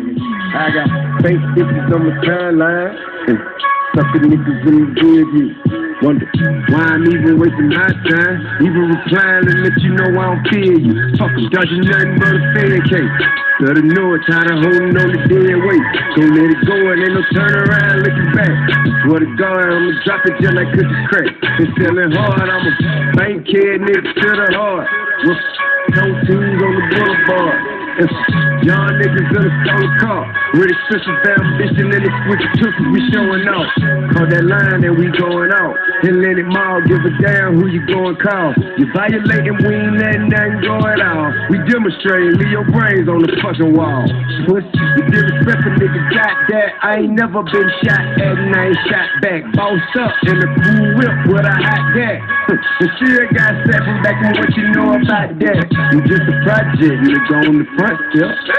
I got fake bitches on my timeline. Sucking niggas in the bed, Wonder why I'm even wasting my time. Even replying to let you know I don't fear you. Fucking dodging nothing but a fan cake. Better know it's tired to holding on the dead weight. Don't let it go, and ain't no turn around looking back. Swear to God, I'ma drop it just like cookies crack. Been selling hard, I'm a bank kid, nigga, to the heart. With toe teams on the boulevard. Y'all niggas in a stolen car, with expensive ambition and the switch tooths, we showing off. Call that line and we going out. And let it mall, give a damn who you going call. You violating, we ain't letting nothing go at all. We demonstrating, leave your brains on the fucking wall. Push, you disrespect a nigga, got that. I ain't never been shot at and I ain't shot back. Boss up in the cool whip with a hot gat. The shit got stepping back and what you know about that. You just a project, nigga on the front step.